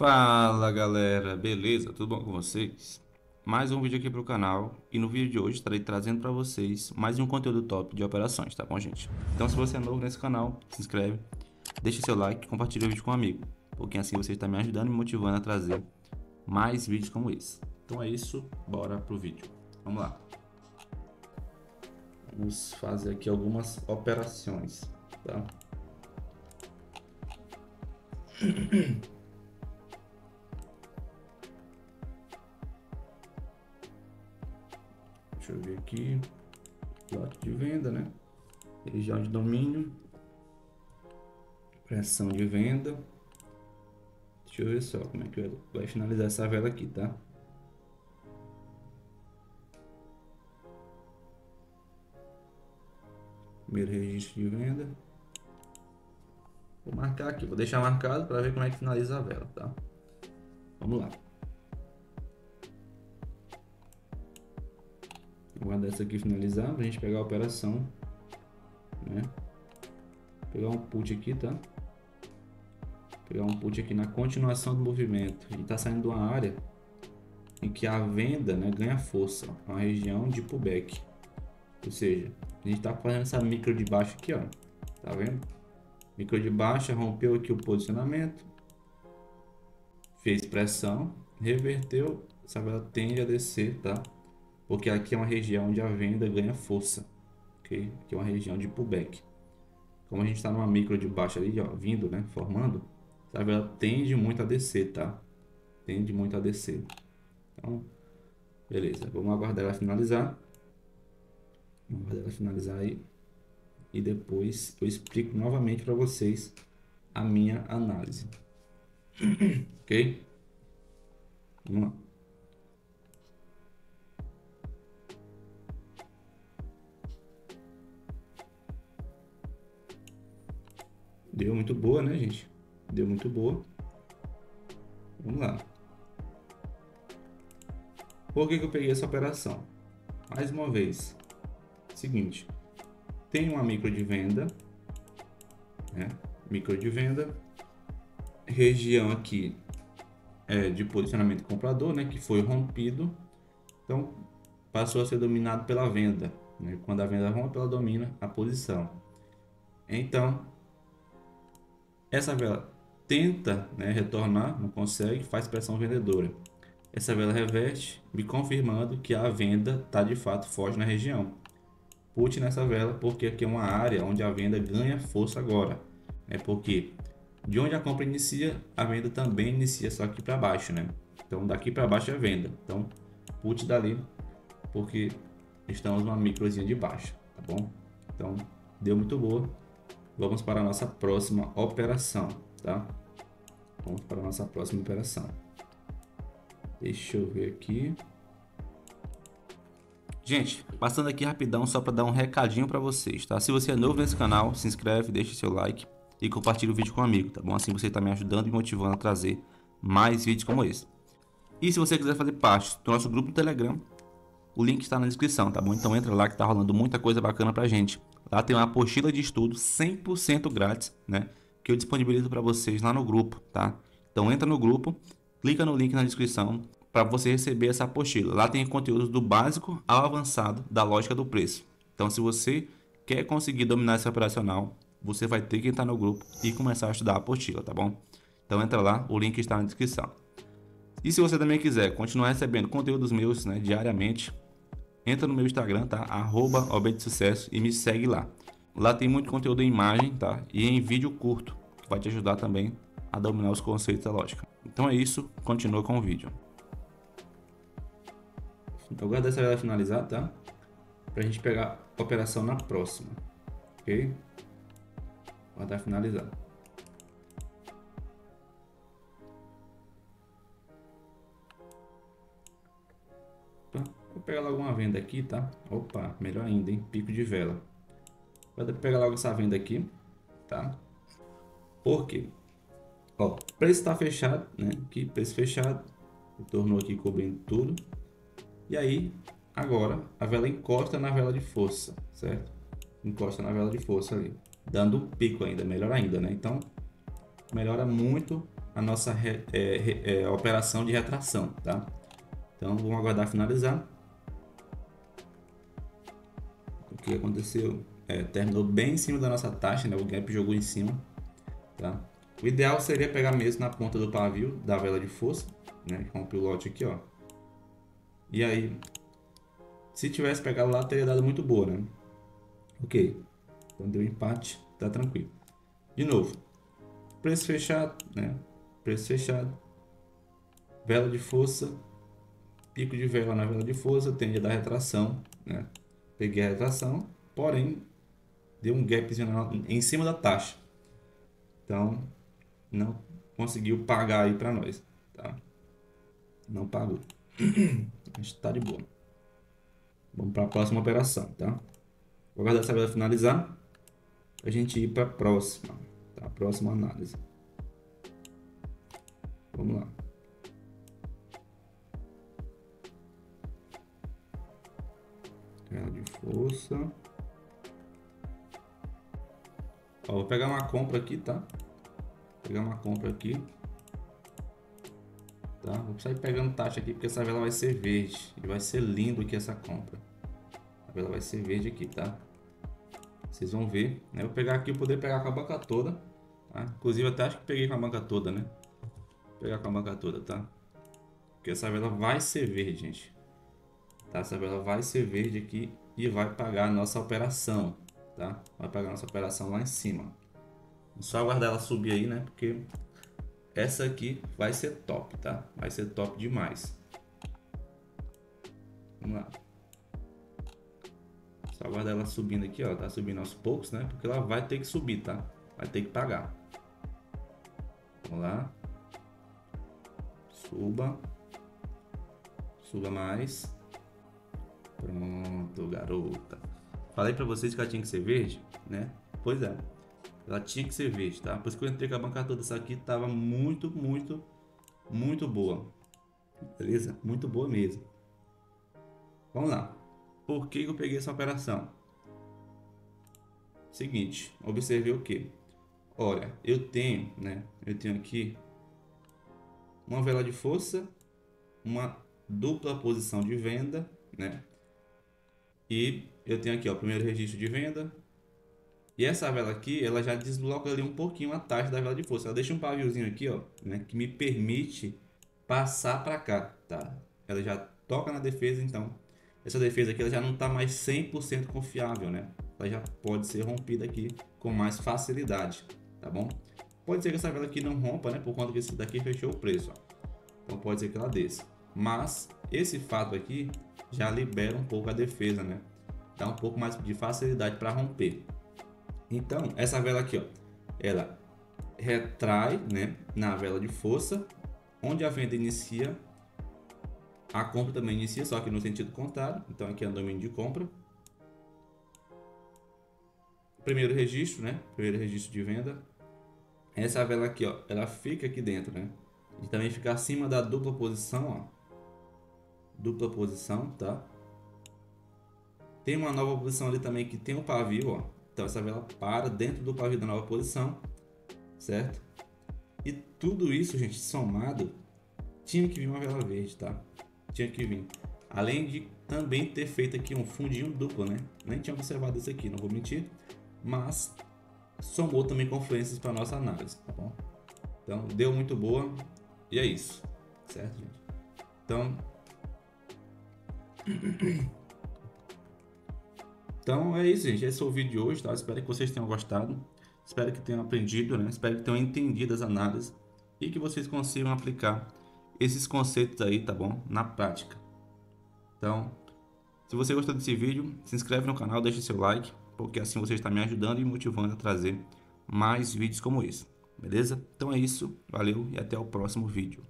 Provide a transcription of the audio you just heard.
Fala galera, beleza? Tudo bom com vocês? Mais um vídeo aqui para o canal e no vídeo de hoje estarei trazendo para vocês mais um conteúdo top de operações, tá bom gente? Então se você é novo nesse canal, se inscreve, deixe seu like e compartilhe o vídeo com um amigo, porque assim você está me ajudando e me motivando a trazer mais vídeos como esse. Então é isso, bora pro vídeo. Vamos lá. Vamos fazer aqui algumas operações, tá? Deixa eu ver aqui. Lote de venda, né? Região de domínio. Pressão de venda. Deixa eu ver só como é que vai finalizar essa vela aqui, tá? Primeiro registro de venda. Vou marcar aqui, vou deixar marcado para ver como é que finaliza a vela, tá? Vamos lá. Vou guardar essa aqui finalizar para a gente pegar a operação, né? Pegar um put aqui, tá? Pegar um put aqui na continuação do movimento. Gente está saindo de uma área em que a venda né, ganha força, uma região de pullback. Ou seja, a gente está fazendo essa micro de baixo aqui, ó. Tá vendo? Micro de baixa, rompeu aqui o posicionamento, fez pressão, reverteu, essa vela tende a descer, tá? Porque aqui é uma região onde a venda ganha força, ok? Aqui é uma região de pullback. Como a gente está numa micro de baixa ali, ó, vindo, né, formando, essa vela tende muito a descer, tá? Tende muito a descer. Então, beleza, vamos aguardar ela finalizar. Vamos aguardar ela finalizar aí e depois eu explico novamente para vocês a minha análise. ok? Vamos lá. Deu muito boa, né, gente? Deu muito boa. Vamos lá. Por que, que eu peguei essa operação? Mais uma vez. Seguinte tem uma micro de venda, né? micro de venda, região aqui é, de posicionamento comprador, né? que foi rompido, então passou a ser dominado pela venda. Né? Quando a venda rompe, ela domina a posição. Então, essa vela tenta né, retornar, não consegue, faz pressão vendedora. Essa vela reveste, me confirmando que a venda está de fato forte na região put nessa vela, porque aqui é uma área onde a venda ganha força agora. É porque de onde a compra inicia, a venda também inicia só aqui para baixo, né? Então daqui para baixo é venda. Então put dali, porque estamos numa microzinha de baixa, tá bom? Então deu muito boa. Vamos para a nossa próxima operação, tá? Vamos para a nossa próxima operação. Deixa eu ver aqui. Gente, passando aqui rapidão só para dar um recadinho para vocês, tá? Se você é novo nesse canal, se inscreve, deixa seu like e compartilha o vídeo com um amigo, tá bom? Assim você está me ajudando e motivando a trazer mais vídeos como esse. E se você quiser fazer parte do nosso grupo no Telegram, o link está na descrição, tá bom? Então entra lá que tá rolando muita coisa bacana pra gente. Lá tem uma apostila de estudo 100% grátis, né? Que eu disponibilizo para vocês lá no grupo, tá? Então entra no grupo, clica no link na descrição, para você receber essa apostila. Lá tem conteúdos do básico ao avançado da lógica do preço. Então, se você quer conseguir dominar esse operacional, você vai ter que entrar no grupo e começar a estudar a apostila, tá bom? Então entra lá, o link está na descrição. E se você também quiser continuar recebendo conteúdos meus né, diariamente, entra no meu Instagram, tá? Arroba Sucesso e me segue lá. Lá tem muito conteúdo em imagem, tá? E em vídeo curto, que vai te ajudar também a dominar os conceitos da lógica. Então é isso, continua com o vídeo. Então guarda essa vela finalizar, tá? Pra gente pegar a operação na próxima. Ok? Guardar finalizar. Vou pegar logo uma venda aqui, tá? Opa, melhor ainda, hein? Pico de vela. Vou pegar logo essa venda aqui, tá? Por quê? Ó, preço está fechado, né? Aqui, preço fechado. Tornou aqui cobrindo tudo. E aí, agora, a vela encosta na vela de força, certo? Encosta na vela de força ali, dando um pico ainda, melhor ainda, né? Então, melhora muito a nossa re, é, é, operação de retração, tá? Então vamos aguardar finalizar. Que aconteceu? É, terminou bem em cima da nossa taxa, né? O gap jogou em cima, tá? O ideal seria pegar mesmo na ponta do pavio da vela de força, né? Com o pilote aqui, ó. E aí, se tivesse pegado lá, teria dado muito boa, né? Ok. Então deu empate, tá tranquilo. De novo, preço fechado, né? Preço fechado. Vela de força, pico de vela na vela de força, tende a dar retração, né? Peguei a retração, porém deu um gapzinho em cima da taxa. Então, não conseguiu pagar aí para nós, tá? Não pagou. A gente tá de boa. Vamos para a próxima operação, tá? Vou aguardar essa vela finalizar. A gente ir para a próxima, tá? Próxima análise. Vamos lá. Força. Ó, vou pegar uma compra aqui, tá? Vou pegar uma compra aqui. Tá? Vou sair pegando taxa aqui porque essa vela vai ser verde. E vai ser lindo aqui essa compra. A vela vai ser verde aqui, tá? Vocês vão ver. Né? Vou pegar aqui, poder pegar com a banca toda. Tá? Inclusive até acho que peguei com a banca toda, né? Vou pegar com a banca toda, tá? Porque essa vela vai ser verde, gente. Tá? Essa vela vai ser verde aqui e vai pagar a nossa operação, tá? Vai pagar a nossa operação lá em cima. Só aguardar ela subir aí, né? Porque essa aqui vai ser top, tá? Vai ser top demais. Vamos lá. Só aguardar ela subindo aqui, ó. Tá subindo aos poucos, né? Porque ela vai ter que subir, tá? Vai ter que pagar. Vamos lá. Suba. Suba mais. Pronto, garota. Falei pra vocês que ela tinha que ser verde, né? Pois é. Ela tinha que ser verde, tá? Por isso que eu entrei com a banca toda. Essa aqui tava muito, muito, muito boa. Beleza? Muito boa mesmo. Vamos lá. Por que eu peguei essa operação? Seguinte, observei o que? Olha, eu tenho, né? Eu tenho aqui uma vela de força, uma dupla posição de venda, né? E eu tenho aqui, ó, o primeiro registro de venda, e essa vela aqui, ela já desloca ali um pouquinho a taxa da vela de força. Ela deixa um paviozinho aqui, ó, né, que me permite passar para cá, tá? Ela já toca na defesa, então essa defesa aqui ela já não está mais 100% confiável, né? Ela já pode ser rompida aqui com mais facilidade, tá bom? Pode ser que essa vela aqui não rompa, né? Por conta que esse daqui fechou o preço, ó. Então pode ser que ela desça. Mas esse fato aqui já libera um pouco a defesa, né? Dá um pouco mais de facilidade para romper. Então, essa vela aqui, ó, ela retrai né, na vela de força, onde a venda inicia, a compra também inicia, só que no sentido contrário. Então, aqui é o domínio de compra. Primeiro registro, né? Primeiro registro de venda. Essa vela aqui, ó, ela fica aqui dentro, né? E também fica acima da dupla posição, ó. Dupla posição, tá? Tem uma nova posição ali também que tem o pavio, ó então essa vela para dentro do pavio da nova posição, certo? E tudo isso, gente, somado, tinha que vir uma vela verde, tá? Tinha que vir. Além de também ter feito aqui um fundinho duplo, né? Nem tinha observado isso aqui, não vou mentir. Mas somou também confluências para nossa análise, tá bom? Então, deu muito boa e é isso, certo, gente? Então... Então é isso, gente. Esse é o vídeo de hoje, tá? Espero que vocês tenham gostado. Espero que tenham aprendido, né? Espero que tenham entendido as análises e que vocês consigam aplicar esses conceitos aí, tá bom? Na prática. Então, se você gostou desse vídeo, se inscreve no canal, deixe seu like, porque assim você está me ajudando e motivando a trazer mais vídeos como esse, beleza? Então é isso, valeu e até o próximo vídeo.